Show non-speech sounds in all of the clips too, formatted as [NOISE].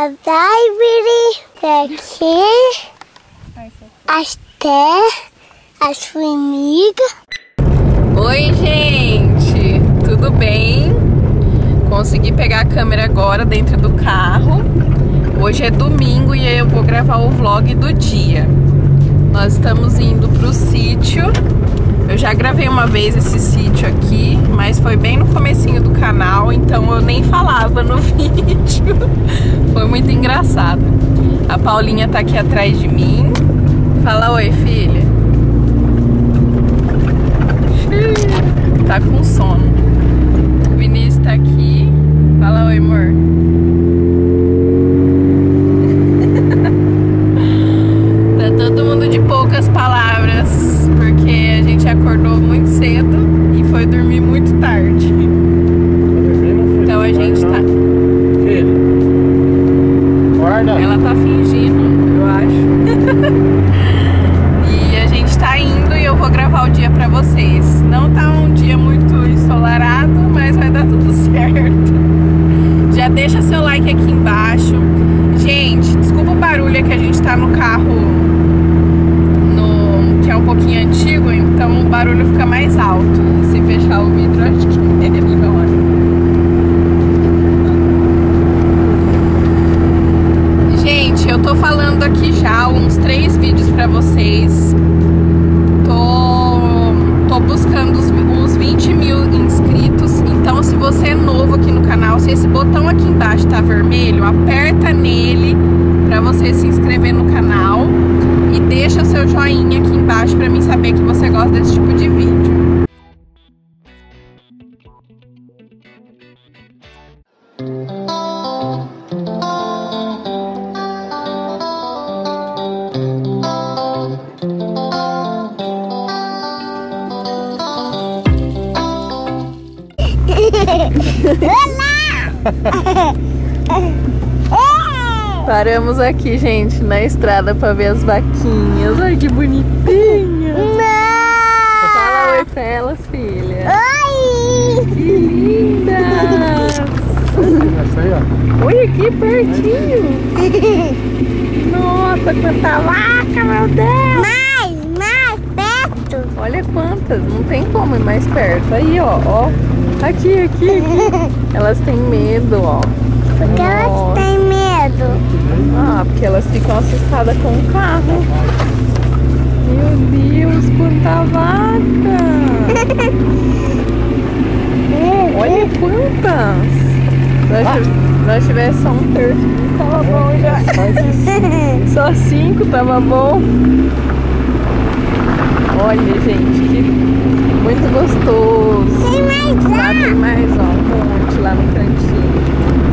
as árvores daqui, as terras, as formigas. Oi, gente! Tudo bem? Consegui pegar a câmera agora dentro do carro. Hoje é domingo e eu vou gravar o vlog do dia. Nós estamos indo pro sítio. Eu já gravei uma vez esse sítio aqui, mas foi bem no comecinho do canal, então eu nem falava no [LAUGHS] vídeo. Foi muito engraçado. A Paulinha tá aqui atrás de mim. Fala oi, filha. Tá com sono. O Vinícius tá aqui. Fala oi, amor. Paramos aqui, gente, na estrada pra ver as vaquinhas. Ai, que bonitinha! Fala oi pra elas, filha. Oi! Que lindas! Essa aí, ó. Oi, aqui pertinho. Nossa, quanta vaca, meu Deus! Mais, mais, perto. Olha não tem como ir mais perto. Aí, ó, ó. Aqui, aqui, aqui. [LAUGHS] Elas têm medo, ó. Porque elas Nossa. têm medo. Ah, porque elas ficam assustadas com o carro. Meu Deus, quanta vaca! [LAUGHS] Olha quantas! Se nós, tiv- se nós tivesse só um terço, tava bom já. [LAUGHS] Só cinco tava bom. Olha, gente, que muito gostoso. Tem mais Lá tem mais, ó, um monte lá no cantinho.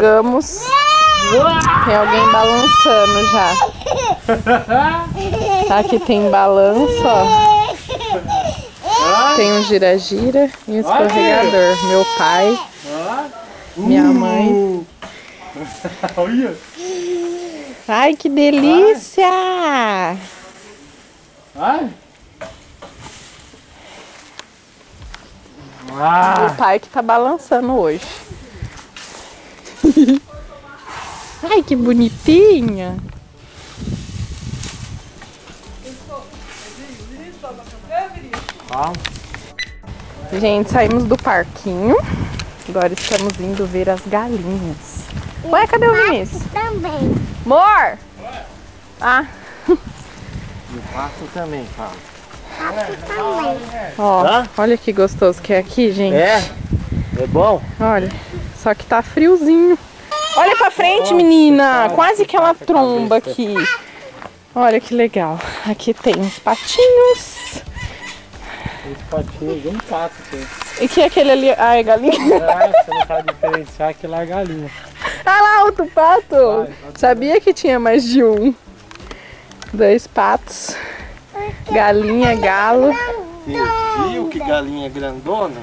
Chegamos. Tem alguém balançando já. Aqui tem balanço, ó. Tem um gira-gira e um escorregador. Meu pai, minha mãe. [LAUGHS] Olha. Ai, que delícia! Ai. Ah. O pai que tá balançando hoje. [LAUGHS] Ai, que bonitinha! Gente, saímos do parquinho. Agora estamos indo ver as galinhas. Ué, cadê o Vinícius? Também. Amor! Ah, E o pato também, fala. Também. ó, olha que gostoso que é aqui, gente. É? É bom? Olha, Só que tá friozinho. Olha pra frente, menina. Quase que ela tromba aqui. Olha que legal. Aqui tem uns patinhos. Esse patinho de um pato. E que é aquele ali? Ah, é galinha. É, você não sabe diferenciar aquilo é galinha. Ah lá, outro pato. Sabia que tinha mais de um. Dois patos. Galinha, galo. Você viu que galinha grandona?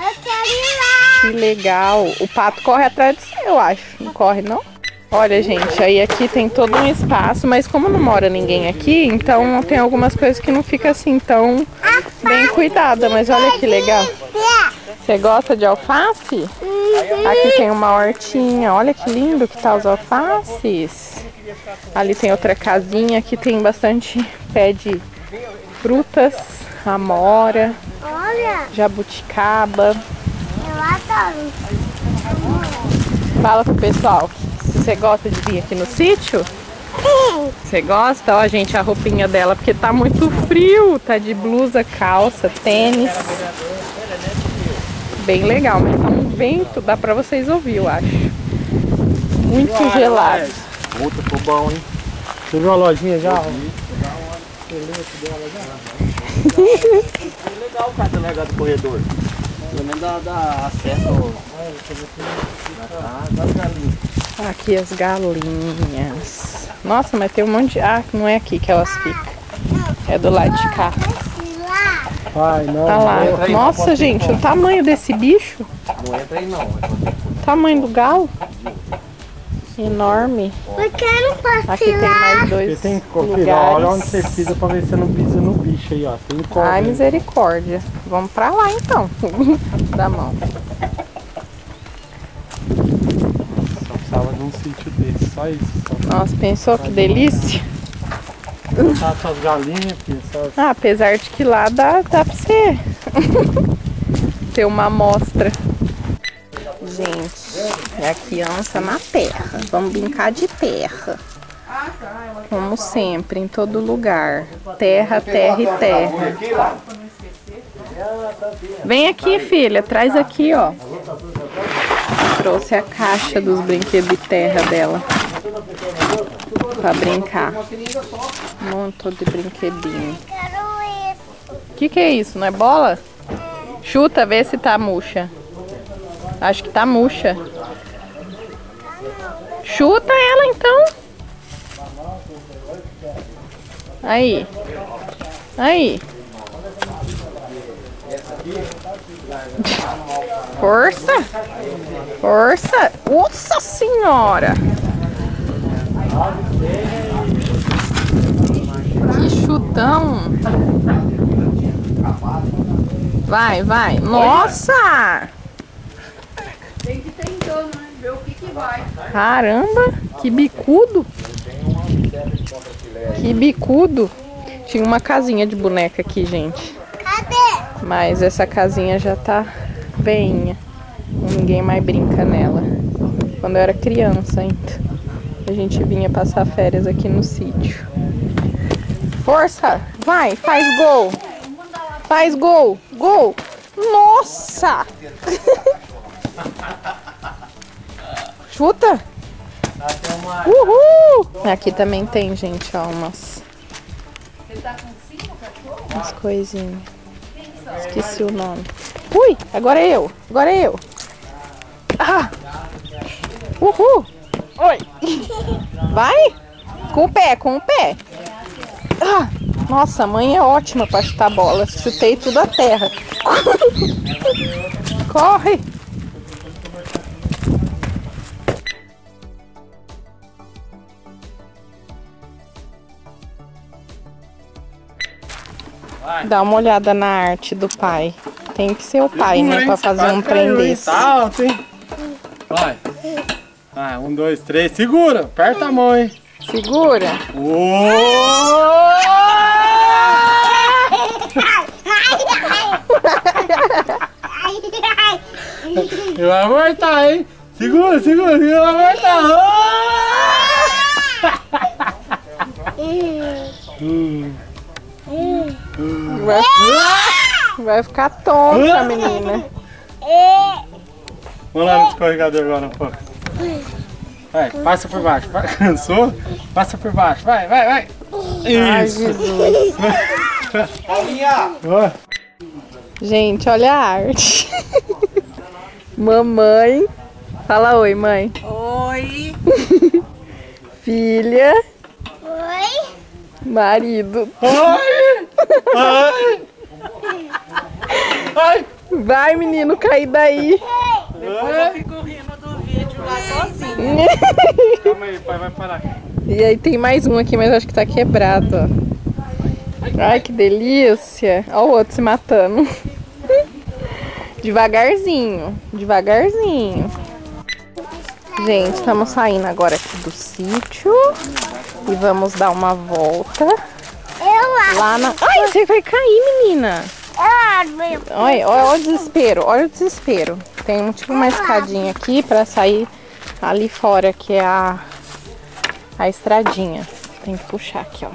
Eu quero ir lá. Que legal. O pato corre atrás de você, eu acho. Não corre, não? Olha, gente, aí aqui tem todo um espaço, mas como não mora ninguém aqui, então tem algumas coisas que não fica assim tão bem cuidada. Mas olha que legal. Você gosta de alface? Aqui tem uma hortinha. Olha que lindo que tá os alfaces. Ali tem outra casinha. Aqui tem bastante pé de frutas, amora, Olha, jabuticaba. eu adoro. Fala pro pessoal se você gosta de vir aqui no sítio. Você gosta? Ó, gente, a roupinha dela, porque tá muito frio. Tá de blusa, calça, tênis. Bem legal, mas tá um vento, dá pra vocês ouvir, eu acho. Muito gelado. Outra ficou bom, hein? Você viu a lojinha já? Ó? legal o cara delegado do corredor. Pelo menos dá, dá acesso ao. Ah, das galinhas. Aqui as galinhas. Nossa, mas tem um monte de... Ah, não é aqui que elas ficam. É do lado de cá. Ai, não. Tá lá. aí, Nossa, gente, o tamanho desse bicho. Não entra aí não. O tamanho do galo. Enorme. Eu quero Aqui tem passear. mais Você dois tem que conferir, olha onde você pisa pra ver se você não pisa no bicho aí, ó. Tem cobra. Ai, misericórdia. Vamos pra lá então. [LAUGHS] da mão. Só precisava de um sítio desse, só isso. Só Nossa, pensou que delícia? [LAUGHS] botar suas galinhas, filho. Só... Ah, apesar de que lá dá, dá pra você [LAUGHS] ter uma amostra. Gente, é a criança na terra. Vamos brincar de terra. Como sempre, em todo lugar. Terra, terra e terra. Vem aqui, filha. Traz aqui, ó. Trouxe a caixa dos brinquedos de terra dela. Pra brincar. Um monte de brinquedinho. O que, que é isso? Não é bola? Chuta, vê se tá murcha. Acho que tá murcha. Chuta ela então. Aí. Aí. Força. Força. Nossa senhora. Que chutão. Vai, vai. Nossa! Tem que ir tentando, né? Ver o que que vai. Caramba, que bicudo. Que bicudo. Tinha uma casinha de boneca aqui, gente. Cadê? Mas essa casinha já tá veinha. Ninguém mais brinca nela. Quando eu era criança ainda. A gente vinha passar férias aqui no sítio. Força! Vai, faz gol! Faz gol! Gol! Nossa! [LAUGHS] Chuta! Uhul! Aqui também tem, gente, ó, umas. Umas coisinhas. Esqueci o nome. Ui! Agora é eu! Agora é eu! Ah! Uhul! Oi! [LAUGHS] Vai! Com o pé, com o pé! Ah! Nossa, a mãe é ótima pra chutar bola. Chutei tudo a terra. [LAUGHS] Corre! Dá uma olhada na arte do pai. Tem que ser o pai, né? Pra fazer um trem desse. Tá alto, hein? Vai. Vai, um, dois, três. Segura. Aperta a mão, hein? Segura. Eu vai abortar, hein? Segura, segura, segura, vai abortar. [LAUGHS] Hum. Vai, vai ficar tonta, menina. Vamos lá no escorregador agora um pouco. Vai, passa por baixo. Vai. [LAUGHS] Cansou? Passa por baixo. Vai, vai, vai. Ai, Isso. Ó, Gente, olha a arte. Mamãe. Fala oi, mãe. Oi. [LAUGHS] Filha. Oi. Marido. Ai! Ai! Ai! Vai, menino, cair daí. Depois eu fico rindo do vídeo lá sozinho. Calma aí, pai, vai parar. E aí tem mais um aqui, mas acho que tá quebrado, ó. Ai, que delícia. Ó o outro se matando. Devagarzinho, devagarzinho. Gente, estamos saindo agora aqui do sítio e vamos dar uma volta Eu acho. lá na... Ai, você vai cair, menina. Ah. Olha, olha o desespero, olha o desespero. Tem um tipo uma escadinha aqui pra sair ali fora, que é a, a estradinha. Tem que puxar aqui, ó.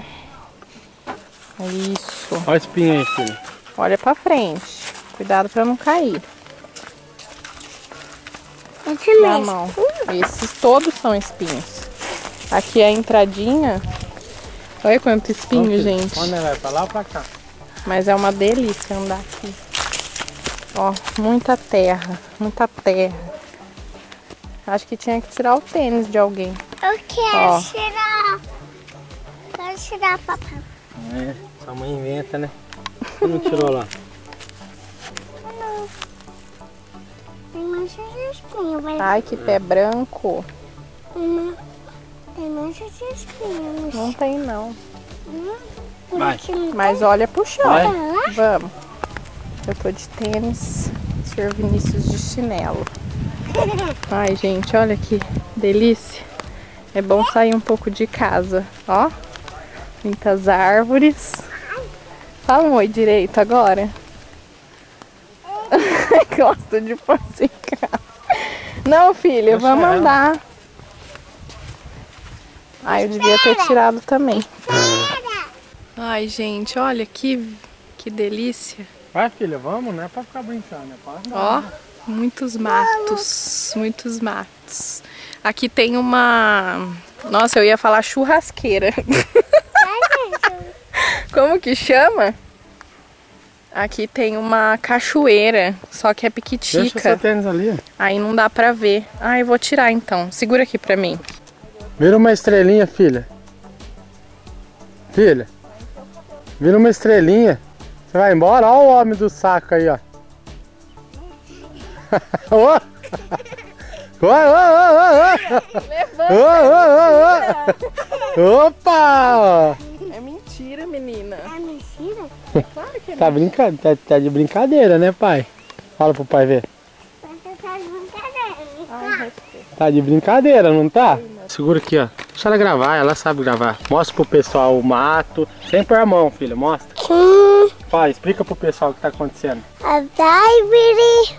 Isso. Olha a espinha aí, filho. Olha pra frente. Cuidado pra não cair. Esse Na mesmo. mão. Esses todos são espinhos. Aqui é a entradinha. Olha quanto espinho, gente. Onde vai? Pra lá ou pra cá? Mas é uma delícia andar aqui. Ó, muita terra, muita terra. Acho que tinha que tirar o tênis de alguém. Eu quero Ó. tirar. Quero tirar, papai. É, sua mãe inventa, né? Você não tirou lá? Não. Tem mancha de espinho, vai. Ai, que pé branco. Man- Tem mancha de espinho. Não tem não. Por Vai. Mas olha pro chão. Vai. Vamos. Eu tô de tênis, o Sr. Vinícius de chinelo. [LAUGHS] Ai, gente, olha que delícia. É bom sair um pouco de casa, ó. Muitas árvores. Fala um oi direito agora. [LAUGHS] Gosto de passear. Não, filha, Deixa vamos ela. andar. Ai, eu devia ter tirado também. Ai, gente, olha que, que delícia. Vai, filha, vamos, né? Pra ficar brincando, né? Ó, muitos matos, muitos matos. Aqui tem uma. Nossa, eu ia falar churrasqueira. [LAUGHS] Como que chama? Aqui tem uma cachoeira, só que é Deixa o seu piquitica. tênis ali. Aí não dá pra ver. Ah, eu vou tirar então. Segura aqui pra mim. Vira uma estrelinha, filha. Filha. Vira uma estrelinha. Você vai embora? Olha o homem do saco aí, ó. Ô! Ô, ô, ô, Levanta! ô, ô, ô, ô. Opa! É mentira, menina. É mentira? [LAUGHS] Claro que é Tá, brinca... tá, tá de brincadeira, né, pai? Fala pro pai ver. Tá de brincadeira. Ai, respeito. Tá de brincadeira, não tá? Segura aqui, ó. Deixa ela gravar, ela sabe gravar. Mostra pro pessoal o mato. Sem pôr a mão, filha, mostra. Sim. Pai, explica pro pessoal o que tá acontecendo. A árvore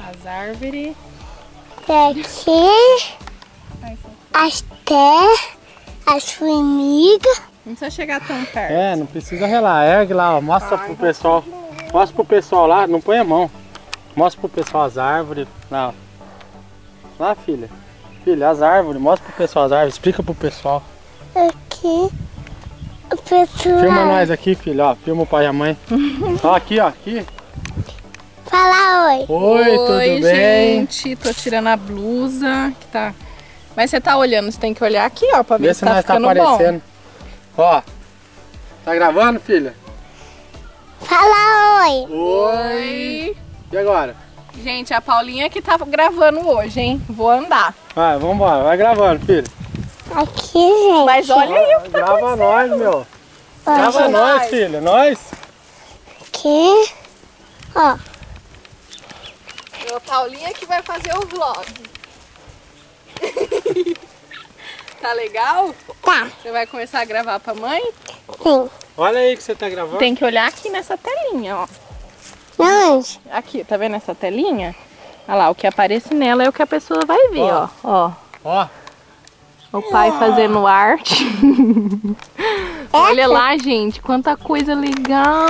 As árvores. daqui. As terras. As formigas. Não precisa chegar tão perto. É, não precisa relar. Ergue lá, ó. Mostra pro pessoal. Mostra pro pessoal lá, não põe a mão. Mostra pro pessoal as árvores. Lá, ó. Lá, filha. Filha, as árvores. Mostra pro pessoal as árvores. Explica pro pessoal. Aqui. O pessoal. Filma nós aqui, filha, ó. Filma o pai e a mãe. [LAUGHS] ó, aqui, ó. Aqui. Fala oi. Oi, tudo bem? gente. Tô tirando a blusa que tá. Mas você tá olhando, você tem que olhar aqui, ó, pra ver Vê se se tá nós tá ficando aparecendo. Ó. Tá gravando, filha? Fala oi. bom. Oi. E agora? Gente, a Paulinha que tá gravando hoje, hein? Vou andar. Vai, vambora. Vai gravando, filho. Aqui, gente. Mas olha aí o que tá Grava nós, meu. Grava Grava nós, nós. filha. Nós. Aqui. Ó. A Paulinha que vai fazer o vlog. [LAUGHS] tá legal? Tá. Você vai começar a gravar pra mãe? Sim. Olha aí que você tá gravando. Tem que olhar aqui nessa telinha, ó. Aqui, tá vendo essa telinha? Olha lá, o que aparece nela é o que a pessoa vai ver, ó. Ó, Ó. o pai fazendo arte. [LAUGHS] Olha lá, gente, quanta coisa legal.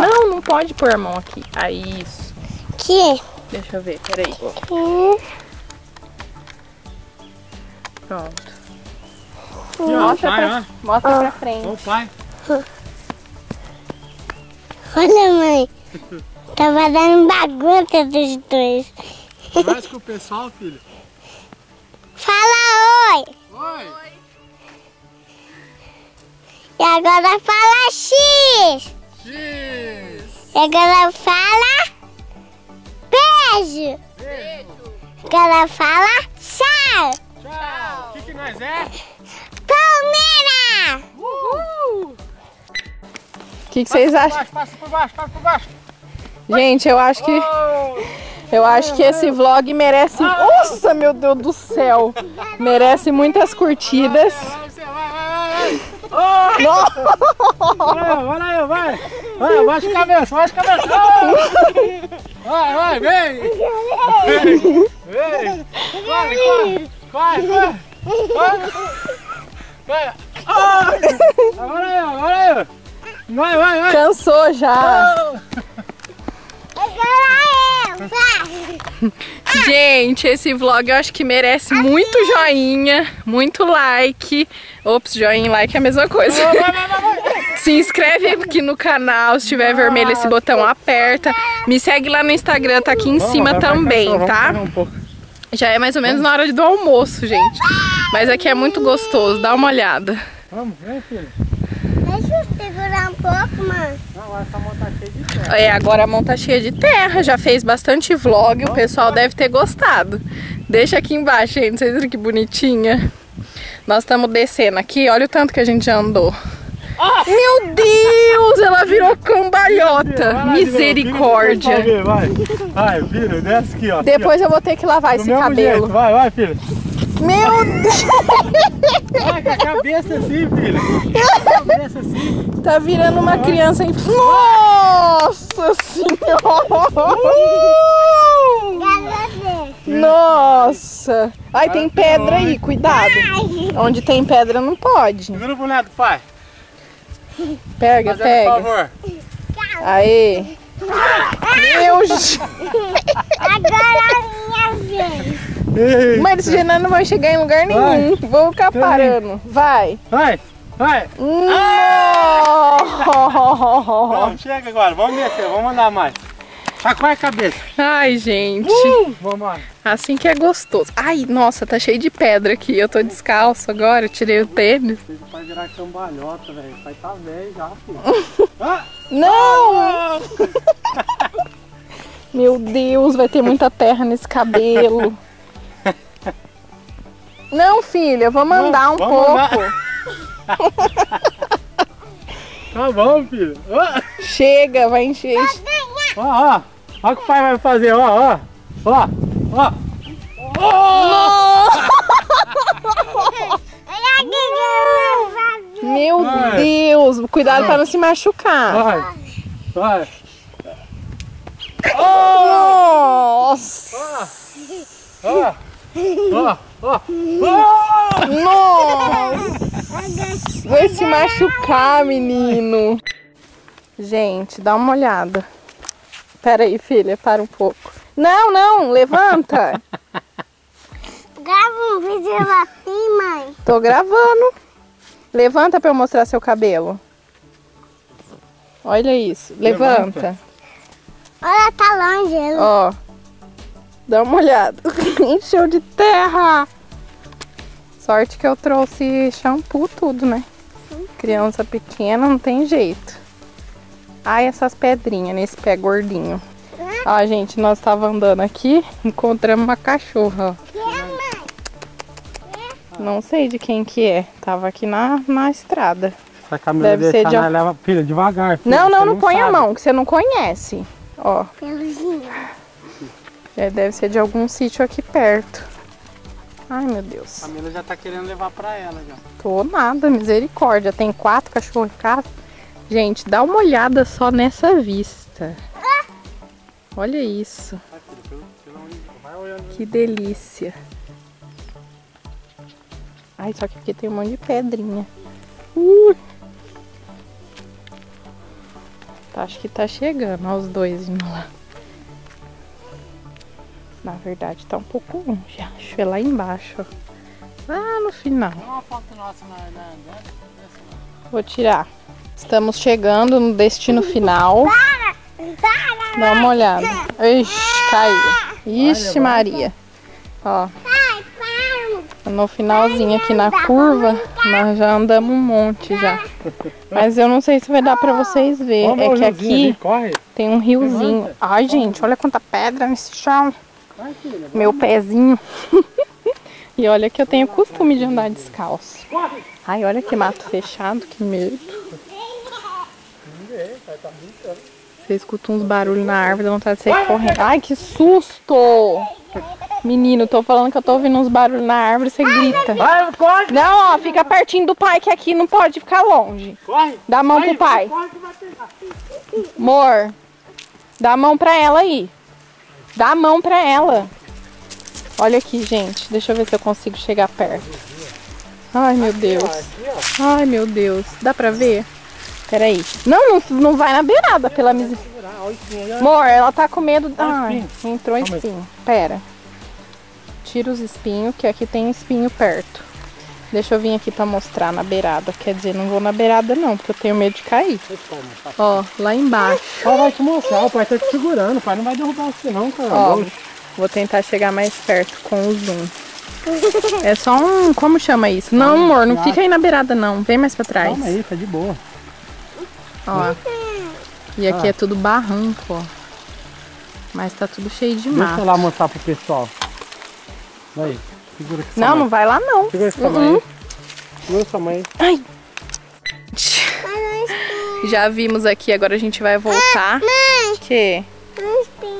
Não, não pode pôr a mão aqui. Aí, isso. Aqui. Deixa eu ver, peraí. Aqui. Pronto. Ó, Mostra pai, pra, mostra pra frente. O pai. Olha, mãe. Tava dando bagunça dos dois. Conversa com o pessoal, filho. Fala oi. Oi. E agora fala X. X. E agora fala beijo. Beijo. Agora fala tchau. Tchau. O que, que nós é? Palmeira. O que, que vocês acham? passa por baixo, passa por baixo. Gente, eu acho que eu acho que esse vlog merece. Nossa, meu Deus do céu! Merece muitas curtidas. Vai, vai, vai, vai. Vai, vai aí, vai. Vai, abaixa a cabeça, abaixa a cabeça. Vai, vai, vem. Vem, vem. Corre, corre. Corre, corre. Vai. Vai. Ah! Agora aí, agora aí. Vai, vai, vai. Cansou já. Gente, esse vlog eu acho que merece muito joinha, muito like. Ops, joinha e like é a mesma coisa. Se inscreve aqui no canal, se tiver vermelho esse botão aperta. Me segue lá no Instagram, tá aqui em cima Vamos, vai, vai, também, tá? um. Já é mais ou menos na hora do almoço, gente. Mas aqui é muito gostoso, dá uma olhada. Vamos, vem, filho. Deixa eu segurar um pouco, mãe. Essa mão tá cheia de terra. É, agora a mão tá cheia de terra, já fez bastante vlog, o pessoal deve ter gostado. Deixa aqui embaixo, gente, vocês viram que bonitinha? Nós estamos descendo aqui, olha o tanto que a gente já andou. Meu Deus, ela virou cambalhota. Lá Misericórdia. Vai, vai, filho, desce aqui, ó. aqui, Depois eu vou ter que lavar ó. Do esse cabelo. jeito, vai, vai, filho. Meu Deus, Vai com a cabeça assim, filho. [LAUGHS] Assim. tá virando uma criança. em- [LAUGHS] Nossa senhora! Nossa! Ai, tem pedra aí, cuidado. Onde tem pedra não pode. Segura o boneco, pai. Pega, Fazendo pega. favor. Aê! Meu Deus! Agora a minha vez. Mas esse não vai chegar em lugar nenhum. Vou ficar parando. Vai! Vai, vai. Não! Vamos, chega agora. Vamos descer, vamos andar mais. Sacou a cabeça. Ai, gente. Vamos lá. Assim que é gostoso. Ai, nossa, tá cheio de pedra aqui. Eu tô descalço agora, eu tirei o tênis. Você vai virar cambalhota, velho. Vai tá velho já, filho. [LAUGHS] Ah! Não! [LAUGHS] Meu Deus, vai ter muita terra nesse cabelo. [LAUGHS] Não, filha, vamos andar um vamos pouco. andar. Tá bom, filho. Ó, Chega, vai encher. ó, ó. Ó o que o pai vai fazer, ó, ó. Ó, ó. Meu Vai. Deus, cuidado pra não se machucar. Vai, vai. Nossa! Ó, ó, ó. Nossa! Vai se machucar, menino. Gente, dá uma olhada. Pera aí, filha, para um pouco. Não, não, levanta. Grava um vídeo assim, mãe. Tô gravando. Levanta pra eu mostrar seu cabelo. Olha isso. Levanta. Levanta. Olha, tá longe. Ó. Dá uma olhada. [LAUGHS] Encheu de terra. Sorte que eu trouxe shampoo tudo, né? Criança pequena não tem jeito. Ai, essas pedrinhas nesse pé gordinho. Ó, gente, nós tava andando aqui, encontramos uma cachorra, é, mãe? Não sei de quem que é. Tava aqui na, na estrada. Essa câmera Deve ser de- leva, filha, devagar. filha, Não, não, não põe a mão, que você não conhece. Ó, é, deve ser de algum sítio aqui perto. Ai, meu Deus. A Camila já tá querendo levar pra ela já. Tô nada, misericórdia. Tem quatro cachorros em casa. Gente, dá uma olhada só nessa vista. Olha isso. Que delícia. Ai, só que aqui tem um monte de pedrinha. Uh. Tá, Acho que tá chegando, ó, os dois indo lá. Na verdade, tá um pouco longe, acho. É lá embaixo, ó. Lá no final. Tem uma foto nossa na, na, na. Vou tirar. Estamos chegando no destino final. Dá uma olhada. Ixi, caiu. Ixi, Maria. Ó, no finalzinho aqui na curva, nós já andamos um monte já. Mas eu não sei se vai dar pra vocês ver. Ó, É que aqui tem um riozinho. Ai, gente, olha quanta pedra nesse chão. Meu pezinho. [LAUGHS] e olha que eu tenho costume de andar descalço. Ai, olha que mato fechado, que medo. Você escuta uns barulhos na árvore, dá vontade de sair correndo. Ai, que susto! Menino, tô falando que eu tô ouvindo uns barulhos na árvore, você grita. Vai, corre, Não, ó, fica pertinho do pai, que aqui não pode ficar longe. corre. Dá a mão pro pai. Corre. Amor, dá a mão pra ela aí. Dá a mão pra ela. Olha aqui, gente. Deixa eu ver se eu consigo chegar perto. Ai, meu Deus. Ai, meu Deus. Dá pra ver? Peraí. Não, não, não vai na beirada, pela misericórdia. Amor, ela tá com medo. Ai, entrou espinho. Pera. Tira os espinhos, que aqui tem espinho perto. Deixa eu vir aqui pra mostrar na beirada. Quer dizer, não vou na beirada não, porque eu tenho medo de cair. Ó, lá embaixo. Pai vai te mostrar, o pai tá te segurando, o pai não vai derrubar você não, cara. Ó, vou tentar chegar mais perto com o zoom. É só um. Como chama isso? Não, amor, não fica aí na beirada, não. Vem mais pra trás. Calma aí, tá de boa. Ó. E aqui Ah. é tudo barranco, ó. Mas tá tudo cheio de Deixa eu mato. lá mostrar pro pessoal. Vai, segura aqui Não, mãe. não vai lá, não. Segura essa mãe aí. Segura sua mãe. Ai. Já vimos aqui, agora a gente vai voltar. Que?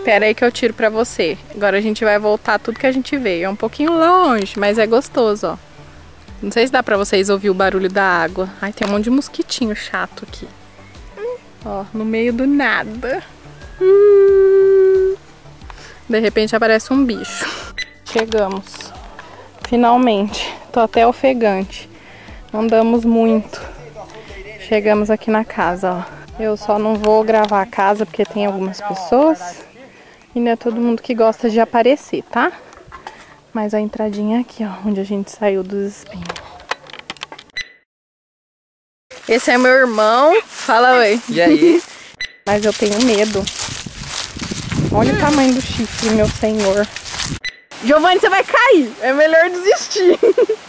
Pera aí que eu tiro pra você. Agora a gente vai voltar tudo que a gente veio. É um pouquinho longe, mas é gostoso, ó. Não sei se dá pra vocês ouvir o barulho da água. Ai, tem um monte de mosquitinho chato aqui. Ó, no meio do nada. Hum. De repente aparece um bicho. Chegamos. Finalmente. Tô até ofegante. Andamos muito. Chegamos aqui na casa, ó. Eu só não vou gravar a casa porque tem algumas pessoas. E não é todo mundo que gosta de aparecer, tá? Mas a entradinha é aqui, ó, onde a gente saiu dos espinhos. Esse é meu irmão. Fala oi. E aí? [LAUGHS] Mas eu tenho medo. Olha o tamanho do chifre, meu senhor. Giovanni, você vai cair. É melhor desistir. [LAUGHS]